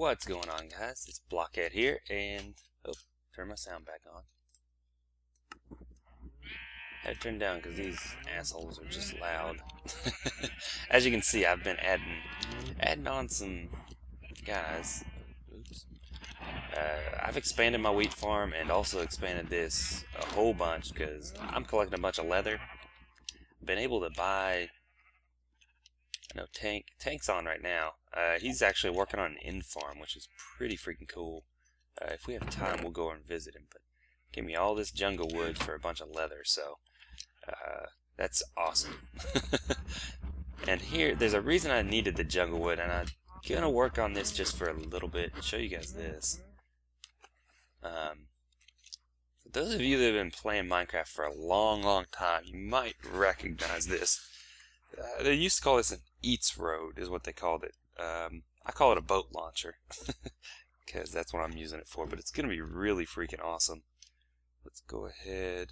What's going on guys? It's Blockhead here and oh, turn my sound back on. Had to turn down because these assholes are just loud. As you can see, I've been adding adding on some guys. Oops. Uh, I've expanded my wheat farm and also expanded this a whole bunch because I'm collecting a bunch of leather. Been able to buy know Tank Tank's on right now. Uh, he's actually working on an in farm, which is pretty freaking cool. Uh, if we have time, we'll go and visit him. But give me all this jungle wood for a bunch of leather, so uh, that's awesome. and here, there's a reason I needed the jungle wood, and I'm gonna work on this just for a little bit and show you guys this. Um, for those of you that have been playing Minecraft for a long, long time, you might recognize this. Uh, they used to call this an Eats Road, is what they called it. Um, I call it a boat launcher because that's what I'm using it for. But it's going to be really freaking awesome. Let's go ahead.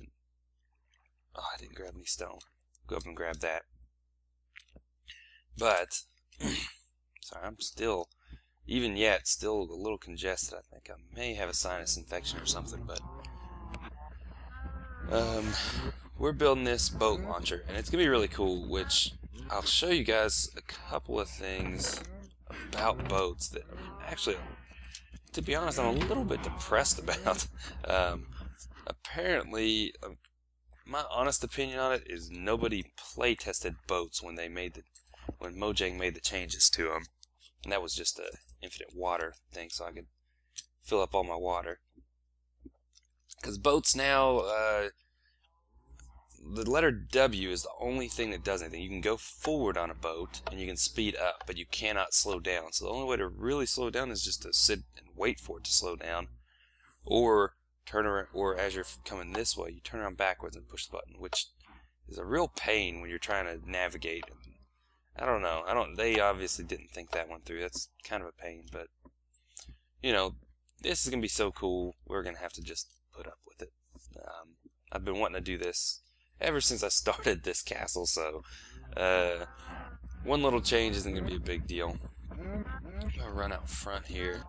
Oh, I didn't grab any stone. Go up and grab that. But sorry, I'm still, even yet, still a little congested. I think I may have a sinus infection or something. But um, we're building this boat launcher, and it's gonna be really cool. Which I'll show you guys a couple of things about boats that actually, to be honest, I'm a little bit depressed about. Um, apparently, um, my honest opinion on it is nobody play tested boats when they made the when Mojang made the changes to them, and that was just a infinite water thing, so I could fill up all my water. Because boats now. Uh, the letter W is the only thing that does anything. You can go forward on a boat and you can speed up, but you cannot slow down. So the only way to really slow down is just to sit and wait for it to slow down, or turn around, or as you're coming this way, you turn around backwards and push the button, which is a real pain when you're trying to navigate. I don't know. I don't. They obviously didn't think that one through. That's kind of a pain, but you know, this is gonna be so cool. We're gonna have to just put up with it. Um, I've been wanting to do this ever since I started this castle, so uh, one little change isn't going to be a big deal. To run out front here.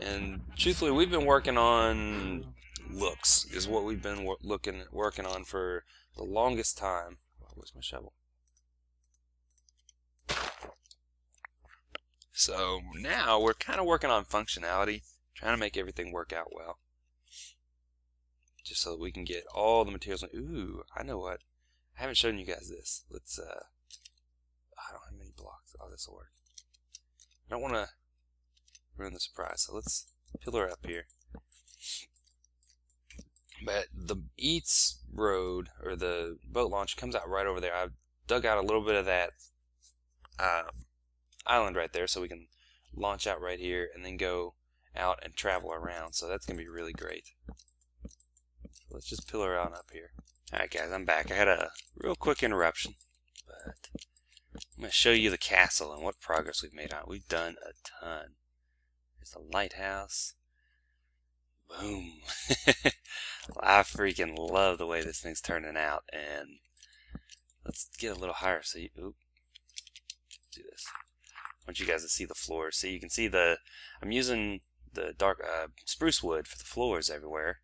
And truthfully, we've been working on looks, is what we've been wor looking working on for the longest time. Where's my shovel? So now we're kind of working on functionality, trying to make everything work out well just so we can get all the materials. Ooh, I know what. I haven't shown you guys this. Let's, uh, I don't have many blocks. Oh, this will work. I don't want to ruin the surprise, so let's pillar up here. But the Eats Road, or the boat launch, comes out right over there. I've dug out a little bit of that um, island right there so we can launch out right here and then go out and travel around. So that's going to be really great let's just pillar on up here. Alright guys, I'm back. I had a real quick interruption, but I'm going to show you the castle and what progress we've made on it. We've done a ton. There's the lighthouse. Boom. I freaking love the way this thing's turning out, and let's get a little higher so you, oop, do this. I want you guys to see the floors. See, you can see the, I'm using the dark uh, spruce wood for the floors everywhere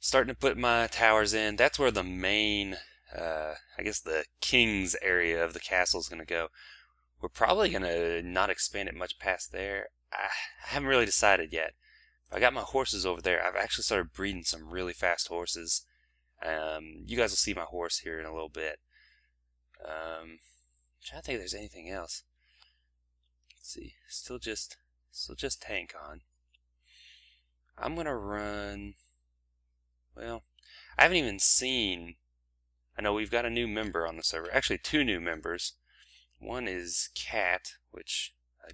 starting to put my towers in. That's where the main, uh, I guess the king's area of the castle is going to go. We're probably going to not expand it much past there. I, haven't really decided yet. I got my horses over there. I've actually started breeding some really fast horses. Um, you guys will see my horse here in a little bit. Um, I'm trying to think if there's anything else. Let's see. Still just, still just tank on. I'm gonna run. Well, I haven't even seen. I know we've got a new member on the server. Actually, two new members. One is Cat, which I,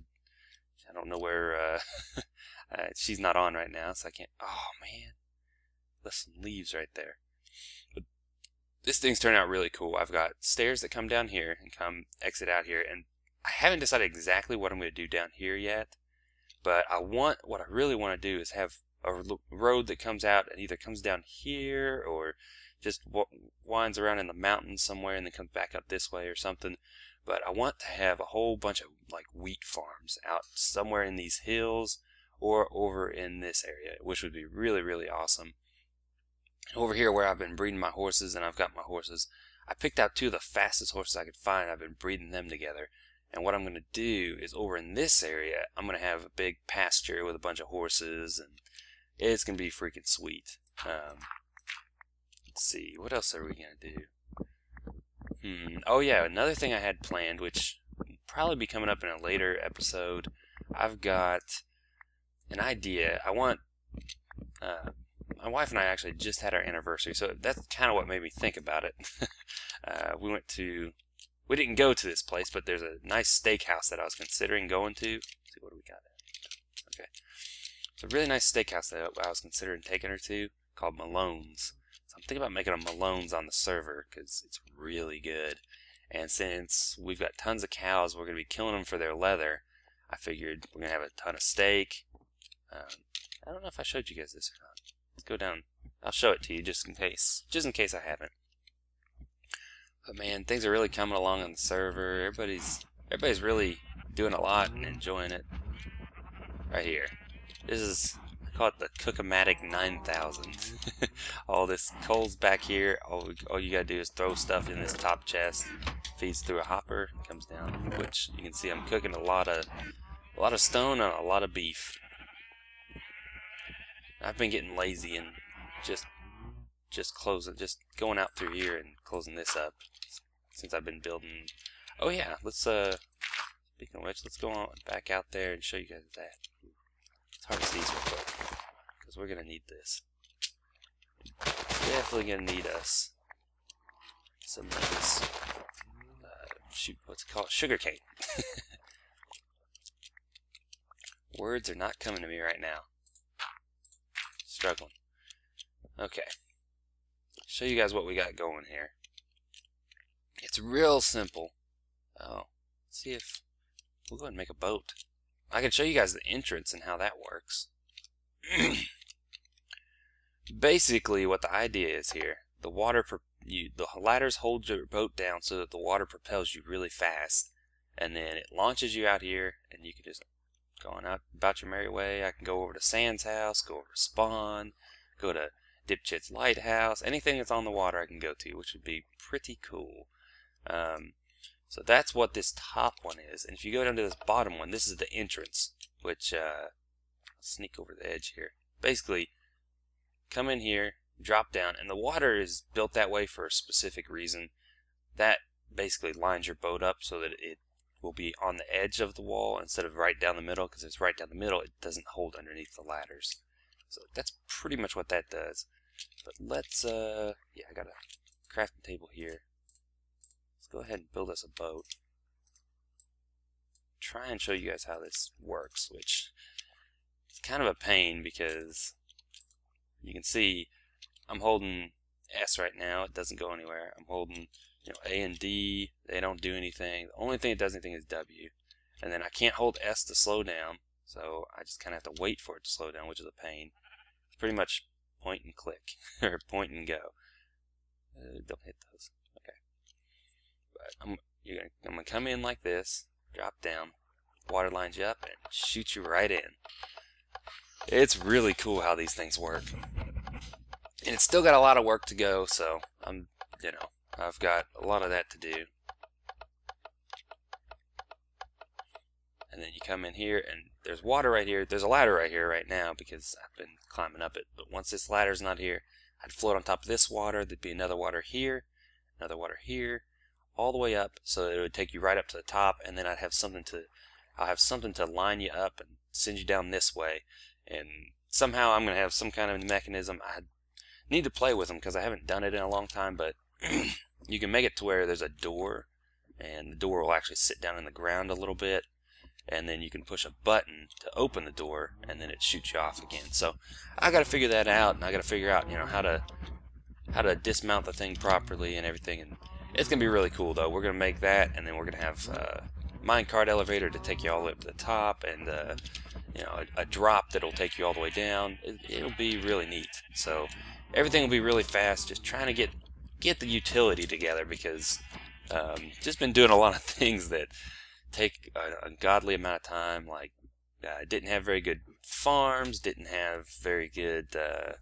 I don't know where. Uh, uh, she's not on right now, so I can't. Oh man, there's some leaves right there. But this thing's turned out really cool. I've got stairs that come down here and come exit out here, and I haven't decided exactly what I'm going to do down here yet. But I want what I really want to do is have a road that comes out and either comes down here or just winds around in the mountains somewhere and then comes back up this way or something but I want to have a whole bunch of like wheat farms out somewhere in these hills or over in this area, which would be really, really awesome. Over here where I've been breeding my horses and I've got my horses, I picked out two of the fastest horses I could find. I've been breeding them together. And what I'm going to do is over in this area, I'm going to have a big pasture with a bunch of horses and it's going to be freaking sweet. Um, let's see, what else are we going to do? Hmm. Oh yeah, another thing I had planned, which probably be coming up in a later episode. I've got an idea. I want. Uh, my wife and I actually just had our anniversary, so that's kind of what made me think about it. uh, we went to. We didn't go to this place, but there's a nice steakhouse that I was considering going to. Let's see what do we got. Okay, it's a really nice steakhouse that I was considering taking her to called Malone's. So I'm thinking about making a Malone's on the server because it's really good. And since we've got tons of cows, we're going to be killing them for their leather. I figured we're going to have a ton of steak. Um, I don't know if I showed you guys this or not. Let's go down. I'll show it to you just in case. Just in case I haven't. But man, things are really coming along on the server. Everybody's everybody's really doing a lot and enjoying it. Right here. This is I call it the Cook-O-Matic 9000. all this coal's back here. All, all you gotta do is throw stuff in this top chest. Feeds through a hopper, comes down. Which you can see I'm cooking a lot of a lot of stone and a lot of beef. I've been getting lazy and just just closing, just going out through here and closing this up since I've been building. Oh yeah, let's uh. Speaking of which, let's go on back out there and show you guys that. It's hard to see real quick because we're going to need this. Definitely going to need us some of this, uh, shoot, what's it called? Sugar cane. Words are not coming to me right now. Struggling. Okay. Show you guys what we got going here. It's real simple. Oh, let's see if we'll go ahead and make a boat. I can show you guys the entrance and how that works. Basically, what the idea is here, the water, you, the ladders hold your boat down so that the water propels you really fast, and then it launches you out here, and you can just go on out about your merry way. I can go over to Sand's house, go over to Spawn, go to Dipchit's lighthouse, anything that's on the water I can go to, which would be pretty cool. Um, so that's what this top one is. And if you go down to this bottom one, this is the entrance, which, uh, sneak over the edge here. Basically, come in here, drop down, and the water is built that way for a specific reason. That basically lines your boat up so that it will be on the edge of the wall instead of right down the middle, because if it's right down the middle, it doesn't hold underneath the ladders. So that's pretty much what that does. But let's, uh, yeah, I got a crafting table here. Go ahead and build us a boat. Try and show you guys how this works, which is kind of a pain because you can see I'm holding S right now. It doesn't go anywhere. I'm holding you know A and D. They don't do anything. The only thing that does anything is W. And then I can't hold S to slow down, so I just kind of have to wait for it to slow down, which is a pain. It's pretty much point and click, or point and go. Uh, don't hit those. I'm you're gonna I'm gonna come in like this, drop down, water lines you up, and shoot you right in. It's really cool how these things work. And it's still got a lot of work to go, so I'm you know, I've got a lot of that to do. And then you come in here and there's water right here. There's a ladder right here right now because I've been climbing up it. But once this ladder's not here, I'd float on top of this water. There'd be another water here, another water here, all the way up so it would take you right up to the top and then I'd have something to I'll have something to line you up and send you down this way. And somehow I'm gonna have some kind of mechanism. I need to play with them because I haven't done it in a long time but you can make it to where there's a door and the door will actually sit down in the ground a little bit and then you can push a button to open the door and then it shoots you off again. So I got to figure that out and I got to figure out you know how to how to dismount the thing properly and everything and it's going to be really cool, though. We're going to make that, and then we're going to have uh, minecart elevator to take you all the way up to the top, and uh, you know a, a, drop that'll take you all the way down. It, it'll be really neat. So everything will be really fast. Just trying to get get the utility together because Um, just been doing a lot of things that take a godly amount of time. Like, uh, didn't have very good farms, didn't have very good. Uh,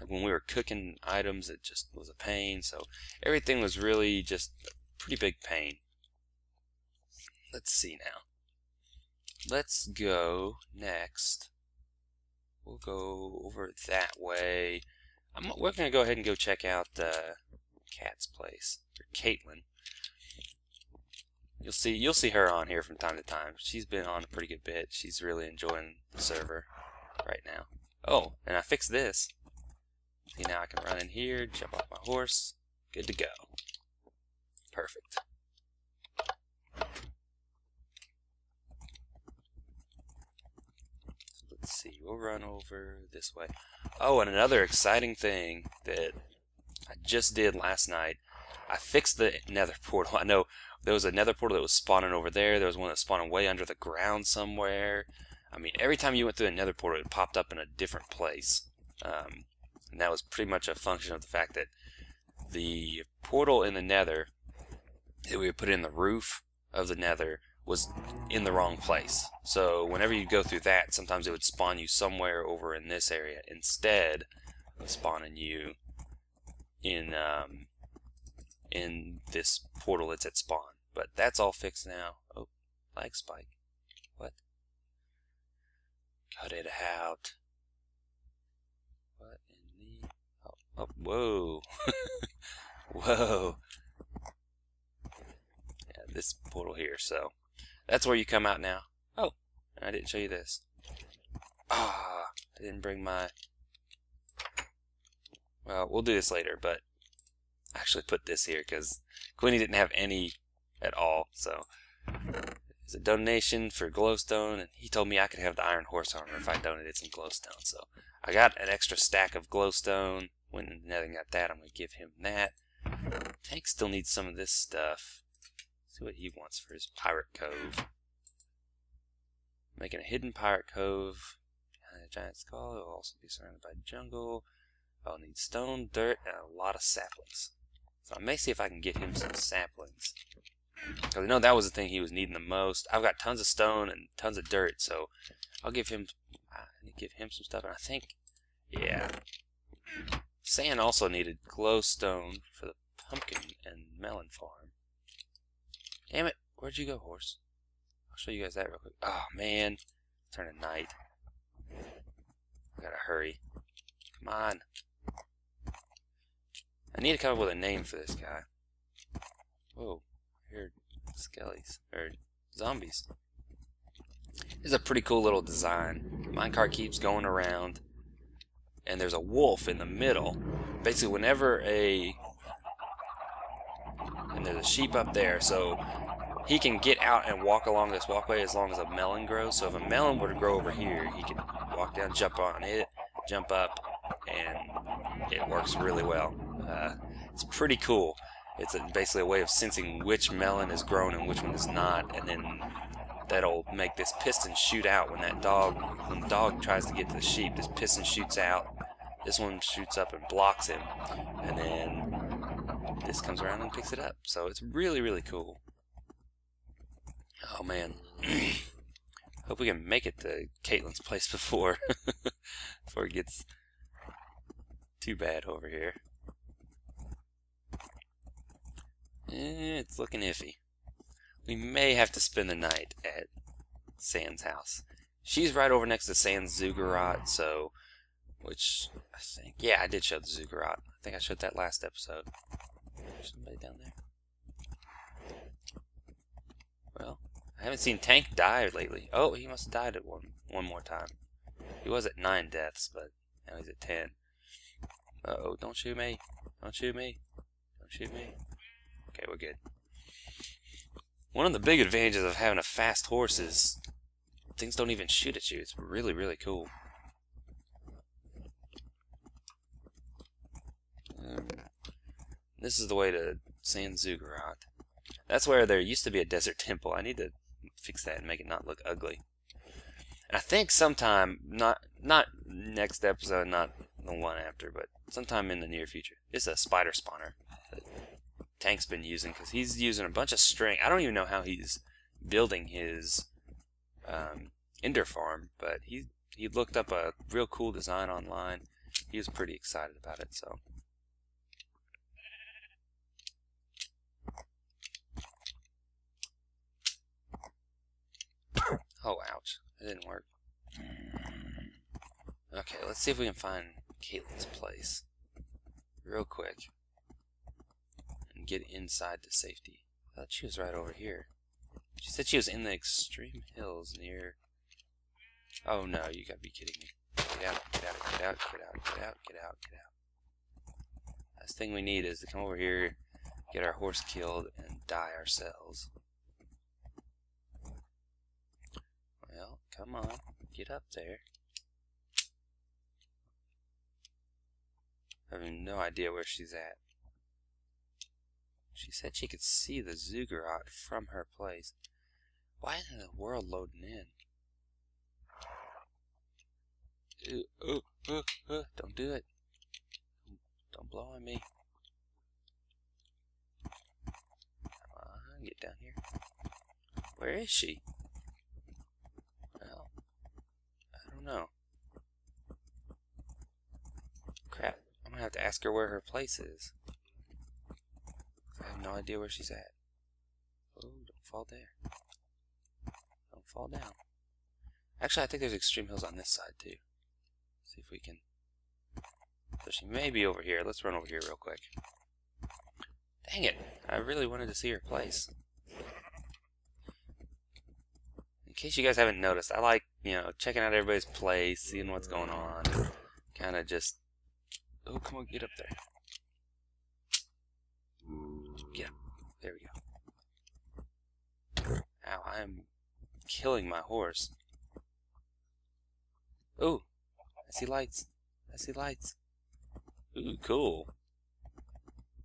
like when we were cooking items, it just was a pain. So everything was really just a pretty big pain. Let's see now. Let's go next. We'll go over that way. I'm, we're going to go ahead and go check out Cat's place, or Caitlin. You'll see you'll see her on here from time to time. She's been on a pretty good bit. She's really enjoying the server right now. Oh, and I fixed this. See now I can run in here, jump off my horse, good to go. Perfect. let's see, we'll run over this way. Oh, and another exciting thing that I just did last night, I fixed the nether portal. I know there was a nether portal that was spawning over there. There was one that was spawning way under the ground somewhere. I mean, every time you went through a nether portal, it popped up in a different place. Um, and that was pretty much a function of the fact that the portal in the nether that we put in the roof of the nether was in the wrong place. So whenever you go through that, sometimes it would spawn you somewhere over in this area instead of spawning you in um, in this portal that's at spawn. But that's all fixed now. Oh, lag spike. What? Cut it out. What in the... Oh, whoa. whoa. Yeah, this portal here, so... That's where you come out now. Oh, I didn't show you this. Ah, I didn't bring my... Well, we'll do this later, but I actually put this here because Queenie didn't have any at all. So it's a donation for glowstone, and he told me I could have the iron horse armor if I donated some glowstone. So I got an extra stack of glowstone. When Nether got that, I'm gonna give him that. Tank still needs some of this stuff. See what he wants for his pirate cove. Making a hidden pirate cove behind a giant skull. It will also be surrounded by jungle. I'll need stone, dirt, and a lot of saplings. So I may see if I can get him some saplings. Because I know that was the thing he was needing the most. I've got tons of stone and tons of dirt, so I'll give him I to give him some stuff. And I think, yeah. Sand also needed glowstone for the pumpkin and melon farm. Damn it, where'd you go, horse? I'll show you guys that real quick. Oh, man. Turning night. I gotta hurry. Come on. I need to come up with a name for this guy. Whoa, I heard skellies, or zombies. This is a pretty cool little design. Minecart keeps going around, and there's a wolf in the middle. Basically, whenever a... And there's a sheep up there, so he can get out and walk along this walkway as long as a melon grows. So if a melon were to grow over here, he could walk down, jump on it, jump up, and it works really well. Uh, it's pretty cool. It's a, basically a way of sensing which melon is grown and which one is not, and then that'll make this piston shoot out when that dog, when the dog tries to get to the sheep, this piston shoots out, this one shoots up and blocks him, and then this comes around and picks it up. So it's really, really cool. Oh man. Hope we can make it to Caitlin's place before before it gets too bad over here. Eh, it's looking iffy. We may have to spend the night at Sand's house. She's right over next to Sand's Ziggurat, so, which, I think, yeah, I did show the Ziggurat. I think I showed that last episode. There's somebody down there. Well, I haven't seen Tank die lately. Oh, he must have died at one, one more time. He was at nine deaths, but now he's at ten. Uh oh, don't shoot me. Don't shoot me. Don't shoot me. Okay, we're good. One of the big advantages of having a fast horse is things don't even shoot at you. It's really, really cool. Um, this is the way to Sand Ziggurat. That's where there used to be a desert temple. I need to fix that and make it not look ugly. I think sometime, not not next episode, not the one after, but sometime in the near future. It's a spider spawner Tank's been using because he's using a bunch of string. I don't even know how he's building his um, Ender farm, but he he looked up a real cool design online. He was pretty excited about it, so. Oh, ouch. That didn't work. Okay, let's see if we can find Caitlin's place. Real quick. And get inside to safety. I thought she was right over here. She said she was in the extreme hills near... Oh no, you gotta be kidding me. Get out, get out, get out, get out, get out, get out, get out. Last thing we need is to come over here, get our horse killed, and die ourselves. Well, come on, get up there. I have no idea where she's at. She said she could see the Ziggurat from her place. Why in the world loading in? Ooh, ooh, ooh, ooh, don't do it. Don't blow on me. Come on, get down here. Where is she? Well, I don't know. Crap. I'm gonna have to ask her where her place is. I have no idea where she's at. Oh, don't fall there. Don't fall down. Actually, I think there's extreme hills on this side too. See if we can. So she may be over here. Let's run over here real quick. Dang it! I really wanted to see her place. In case you guys haven't noticed, I like, you know, checking out everybody's place, seeing what's going on. Kind of just... Oh, come on, get up there. There we go. Ow, I am killing my horse. Ooh, I see lights. I see lights. Ooh, cool.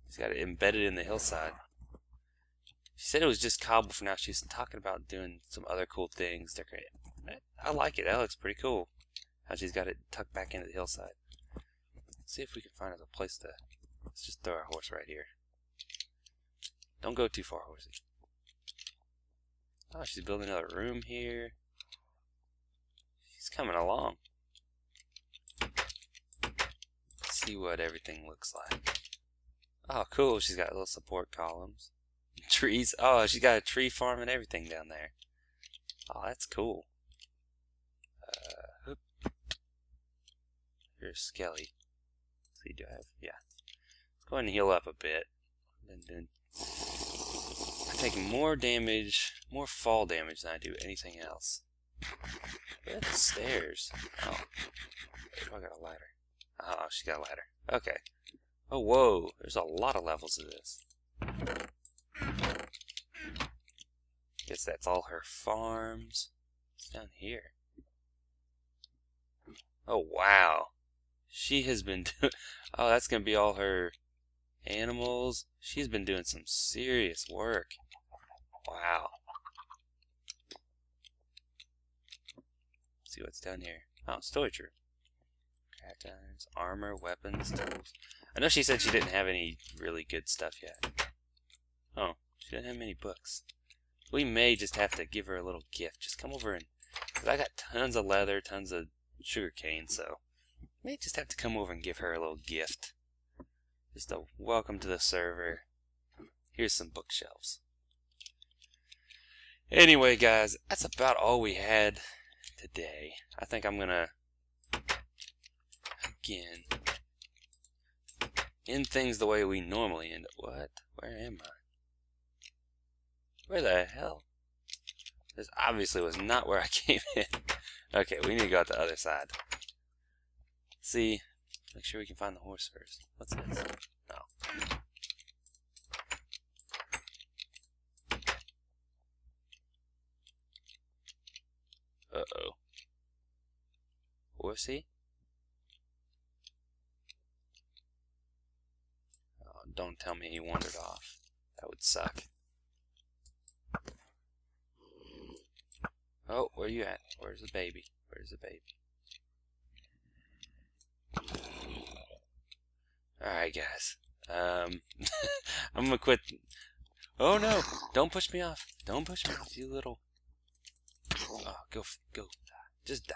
He's got it embedded in the hillside. She said it was just cobble for now. She's talking about doing some other cool things. I like it. That looks pretty cool. How she's got it tucked back into the hillside. Let's see if we can find a place to. Let's just throw our horse right here. Don't go too far, horsey. Oh, she's building another room here. She's coming along. Let's see what everything looks like. Oh, cool. She's got little support columns. Trees. Oh, she's got a tree farm and everything down there. Oh, that's cool. Uh, Here's Skelly. Let's see, do I have? Yeah. Let's go ahead and heal up a bit. And then I'm taking more damage, more fall damage than I do anything else. Where the stairs? Oh. I got a ladder. Oh, she got a ladder. Okay. Oh, whoa. There's a lot of levels of this. Guess that's all her farms. It's down here. Oh, wow. She has been. Oh, that's going to be all her animals. She's been doing some serious work. Wow. Let's see what's down here. Oh, storage room. Armor, weapons, tools. I know she said she didn't have any really good stuff yet. Oh, she didn't have many books. We may just have to give her a little gift. Just come over and... Cause I got tons of leather, tons of sugar cane, so... May just have to come over and give her a little gift. Just a welcome to the server. Here's some bookshelves. Anyway, guys, that's about all we had today. I think I'm gonna again end things the way we normally end. What? Where am I? Where the hell? This obviously was not where I came in. okay, we need to go out the other side. See, make sure we can find the horse first. What's this? No. Uh-oh. Horsey? Oh, don't tell me he wandered off. That would suck. Oh, where are you at? Where's the baby? Where's the baby? Alright, guys. Um, I'm gonna quit. Oh no! Don't push me off. Don't push me off, you little. Oh, go, go, just die.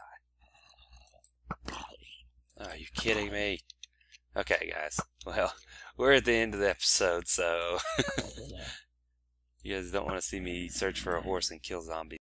Oh, are you kidding me? Okay, guys. Well, we're at the end of the episode, so you guys don't want to see me search for a horse and kill zombies.